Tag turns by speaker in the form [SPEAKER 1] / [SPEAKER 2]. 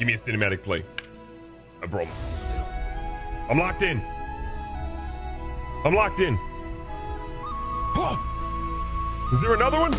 [SPEAKER 1] Give me a cinematic play. No problem. I'm locked in. I'm locked in. Is there another one?